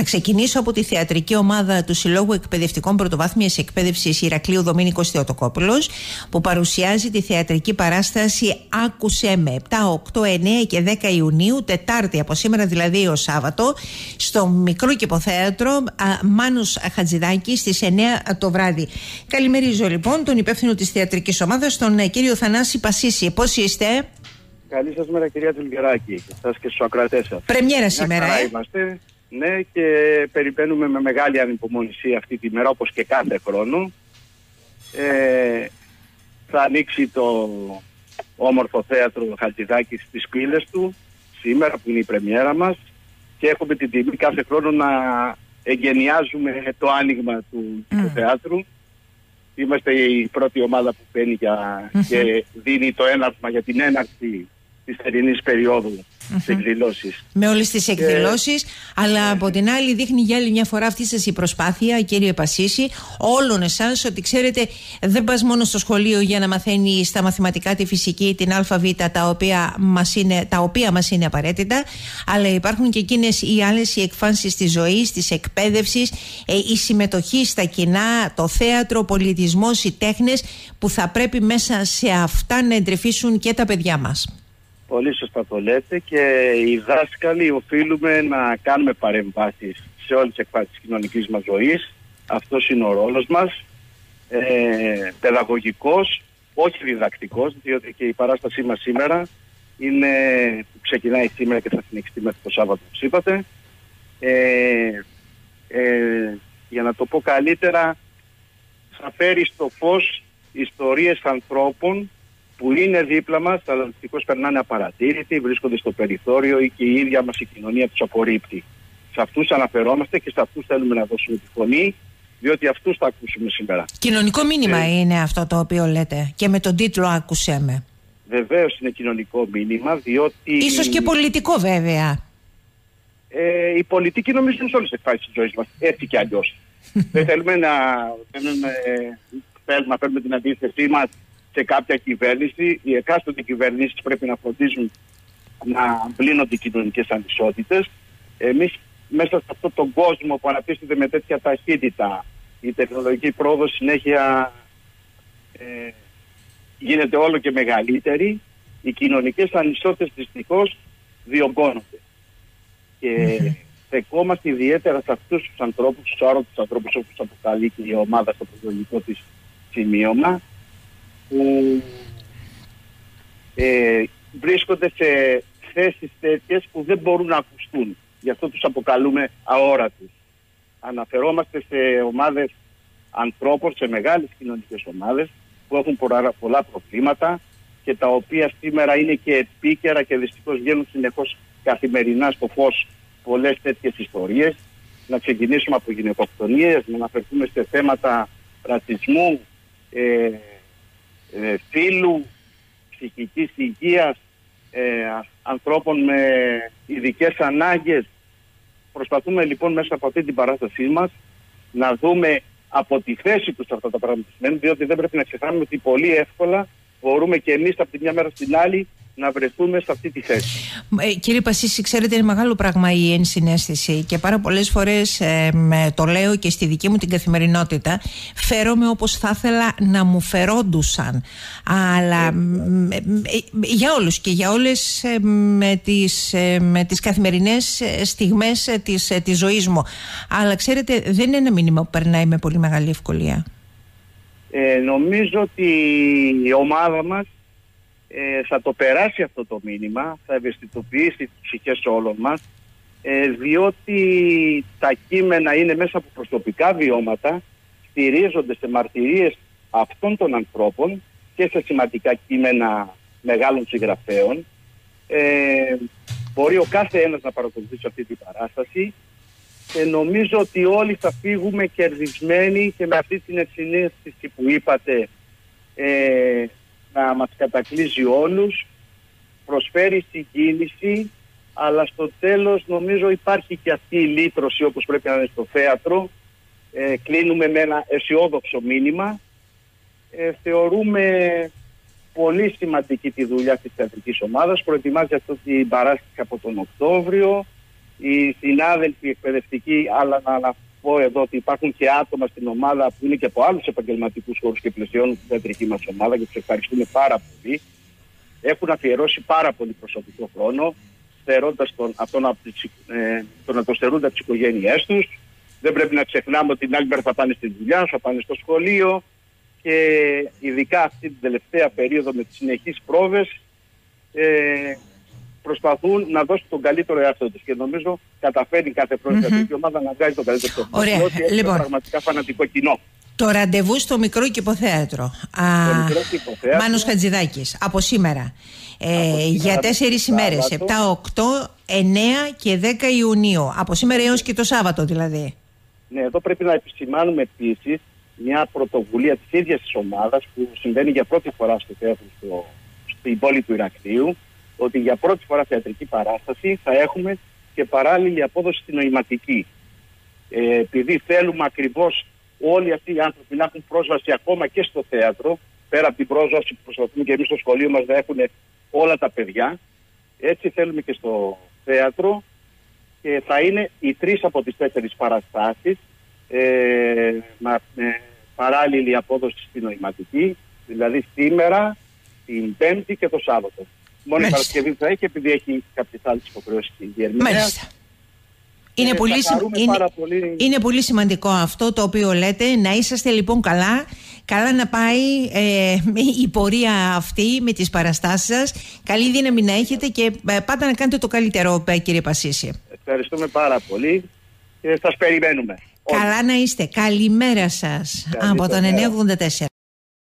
Θα ξεκινήσω από τη θεατρική ομάδα του Συλλόγου Εκπαιδευτικών Πρωτοβάθμιας Εκπαίδευσης Ηρακλείου Δομήνικο Θεοτοκόπουλο, που παρουσιάζει τη θεατρική παράσταση Άκουσε με 7, 8, 9 και 10 Ιουνίου, Τετάρτη από σήμερα δηλαδή ω Σάββατο, στο μικρό κυποθέατρο Μάνου Χατζηδάκη στις 9 το βράδυ. Καλημερίζω λοιπόν τον υπεύθυνο της θεατρικής ομάδας, τον ε, κύριο Θανάση Πασίση. Πώς είστε, Καλή σας μέρα, κυρία Τουλγεράκη. Σας και στους ακροατές σας. Πρεμιέρα σήμερα, ε. Είμαστε. Ναι, και περιμένουμε με μεγάλη ανυπομονησία αυτή τη μέρα, όπως και κάθε χρόνο. Ε, θα ανοίξει το όμορφο θέατρο Χαλτιδάκη στις πύλες του, σήμερα που είναι η πρεμιέρα μας και έχουμε την τιμή κάθε χρόνο να εγκαινιάζουμε το άνοιγμα του, mm. θέατρου. Είμαστε η πρώτη ομάδα που μπαίνει και δίνει το έναρσμα για την έναρξη της θερινής περίοδου εκδηλώσεις. Με όλες τις εκδηλώσεις. Αλλά ναι. από την άλλη, δείχνει για άλλη μια φορά αυτή σας η προσπάθεια, κύριε Πασίση, όλων εσάς, ότι ξέρετε, δεν πας μόνο στο σχολείο για να μαθαίνει τα μαθηματικά, τη φυσική, την ΑΒ, τα οποία μας είναι, τα οποία μας είναι απαραίτητα, αλλά υπάρχουν και εκείνες οι άλλες οι εκφάνσεις της ζωής, της εκπαίδευσης, ε, η συμμετοχή στα κοινά, το θέατρο, ο πολιτισμός, οι τέχνες, που θα πρέπει μέσα σε αυτά να εντρεφήσουν και τα παιδιά μας. Πολύ σωστά το λέτε και οι δάσκαλοι οφείλουμε να κάνουμε παρεμβάσεις σε όλες τις εκφάσεις της κοινωνικής μας ζωής. Αυτός είναι ο ρόλος μας. Ε, παιδαγωγικός, όχι διδακτικός, διότι και η παράστασή μας σήμερα είναι, που ξεκινάει σήμερα και θα συνεχιστεί μέχρι το Σάββατο, όπως είπατε. Ε, ε, για να το πω καλύτερα, θα φέρει στο φως ιστορίες ανθρώπων που είναι δίπλα μας, αλλά δυστυχώς περνάνε απαρατήρητοι, βρίσκονται στο περιθώριο ή και η ίδια μας η κοινωνία τους απορρίπτει. Σε αυτούς αναφερόμαστε και σε αυτούς θέλουμε να δώσουμε τη φωνή, διότι αυτούς θα ακούσουμε σήμερα. Κοινωνικό μήνυμα ε, είναι αυτό το οποίο λέτε και με τον τίτλο Άκουσε με. Βεβαίως είναι κοινωνικό μήνυμα, διότι. σω και πολιτικό βέβαια. Ε, η πολιτική νομίζω είναι σε όλες τις εκφάσει της ζωής μας. Έτσι κι αλλιώς. Δεν θέλουμε να, θέλουμε, θέλουμε να παίρνουμε την αντίθεσή μας σε κάποια κυβέρνηση. Οι εκάστοτε κυβερνήσεις πρέπει να φροντίζουν να πλύνονται οι κοινωνικές ανισότητες. Εμείς μέσα σε αυτόν τον κόσμο που αναπτύσσεται με τέτοια ταχύτητα, η τεχνολογική πρόοδο συνέχεια ε, γίνεται όλο και μεγαλύτερη. Οι κοινωνικές ανισότητες δυστυχώς διωγγώνονται. Και στεκόμαστε ιδιαίτερα σε αυτούς τους ανθρώπους, τους άρωτου ανθρώπους, όπως αποκαλεί και η ομάδα στο προλογικό της σημείωμα, που ε, βρίσκονται σε θέσεις τέτοιες που δεν μπορούν να ακουστούν. Γι' αυτό τους αποκαλούμε αόρατους. Αναφερόμαστε σε ομάδες ανθρώπων, σε μεγάλες κοινωνικές ομάδες που έχουν πολλά προβλήματα και τα οποία σήμερα είναι και επίκαιρα και δυστυχώς βγαίνουν συνεχώς καθημερινά στο φως πολλές τέτοιες ιστορίες. Να ξεκινήσουμε από γυναικοκτονίες, να αναφερθούμε σε θέματα ρατσισμού, ε, ε, φύλου, ψυχικής υγείας, ε, ανθρώπων με ειδικές ανάγκες. Προσπαθούμε λοιπόν μέσα από αυτή την παράστασή μας να δούμε από τη θέση τους αυτά τα πράγματα διότι δεν πρέπει να ξεχνάμε ότι πολύ εύκολα μπορούμε και εμείς από τη μια μέρα στην άλλη να βρεθούμε σε αυτή τη θέση. Ε, κύριε Πασίση, ξέρετε είναι μεγάλο πράγμα η ενσυναίσθηση και πάρα πολλές φορές ε, το λέω και στη δική μου την καθημερινότητα φέρομαι όπως θα ήθελα να μου φερόντουσαν αλλά ε, ε, για όλους και για όλες με, τις, με τις καθημερινές στιγμές της, της ζωής μου αλλά ξέρετε δεν είναι ένα μήνυμα που περνάει με πολύ μεγάλη ευκολία. νομίζω ότι η ομάδα μας ε, θα το περάσει αυτό το μήνυμα, θα ευαισθητοποιήσει τις ψυχές όλων μας, ε, διότι τα κείμενα είναι μέσα από προσωπικά βιώματα, στηρίζονται σε μαρτυρίες αυτών των ανθρώπων και σε σημαντικά κείμενα μεγάλων συγγραφέων. Ε, μπορεί ο κάθε ένας να παρακολουθήσει αυτή την παράσταση και νομίζω ότι όλοι θα φύγουμε κερδισμένοι και με αυτή την ευσυναίσθηση που είπατε ε, να μας κατακλείζει όλους, προσφέρει συγκίνηση, αλλά στο τέλος νομίζω υπάρχει και αυτή η λύτρωση όπως πρέπει να είναι στο θέατρο. Ε, κλείνουμε με ένα αισιόδοξο μήνυμα. Ε, θεωρούμε πολύ σημαντική τη δουλειά της θεατρικής ομάδας. Προετοιμάζει αυτό την παράσταση από τον Οκτώβριο. οι συνάδελφοι εκπαιδευτικοί, αλλά να πω εδώ ότι υπάρχουν και άτομα στην ομάδα που είναι και από άλλους επαγγελματικούς χώρους και πλαισιώνουν την θεατρική μας ομάδα και τους ευχαριστούμε πάρα πολύ. Έχουν αφιερώσει πάρα πολύ προσωπικό χρόνο, στερώντας τον, αυτόν από τις, ε, το να το στερούνται από τις οικογένειές τους. Δεν πρέπει να ξεχνάμε ότι την άλλη μέρα θα πάνε στη δουλειά, θα πάνε στο σχολείο και ειδικά αυτή την τελευταία περίοδο με τις συνεχείς πρόβες ε, προσπαθούν να δώσουν τον καλύτερο εαυτό τους. Και νομίζω καταφέρει κάθε πρώτη mm-hmm. ομάδας να βγάζει τον καλύτερο εαυτό τους. Ωραία. Ότι λοιπόν, πραγματικά φανατικό κοινό. Το ραντεβού στο μικρό κηποθέατρο. Α, μικρό κηποθέατρο. Μάνος Χατζηδάκης, από σήμερα. Ε, για τέσσερις ημέρες, 7, 8, 9 και 10 Ιουνίου. Από σήμερα έως και το Σάββατο δηλαδή. Ναι, εδώ πρέπει να επισημάνουμε επίσης μια πρωτοβουλία της ίδιας της ομάδας που συμβαίνει για πρώτη φορά στο θέατρο στο, στην πόλη του Ηρακλείου ότι για πρώτη φορά θεατρική παράσταση θα έχουμε και παράλληλη απόδοση στην νοηματική. Ε, επειδή θέλουμε ακριβώς όλοι αυτοί οι άνθρωποι να έχουν πρόσβαση ακόμα και στο θέατρο, πέρα από την πρόσβαση που προσπαθούμε και εμείς στο σχολείο μας να έχουν όλα τα παιδιά, έτσι θέλουμε και στο θέατρο και θα είναι οι τρεις από τις τέσσερις παραστάσεις ε, με παράλληλη απόδοση στην νοηματική, δηλαδή σήμερα, την Πέμπτη και το Σάββατο. Μόνο η Παρασκευή θα έχει επειδή έχει κάποιες άλλες υποχρεώσεις στην Γερμανία. Μάλιστα. Είναι, ε, πολύ, είναι, πολύ... είναι πολύ σημαντικό αυτό το οποίο λέτε. Να είσαστε λοιπόν καλά. Καλά να πάει ε, η πορεία αυτή με τις παραστάσεις σας. Καλή δύναμη να έχετε και ε, πάντα να κάνετε το καλύτερο ε, κύριε Πασίση. Ευχαριστούμε πάρα πολύ και σας περιμένουμε. Καλά να είστε. Καλημέρα σας από τον 984.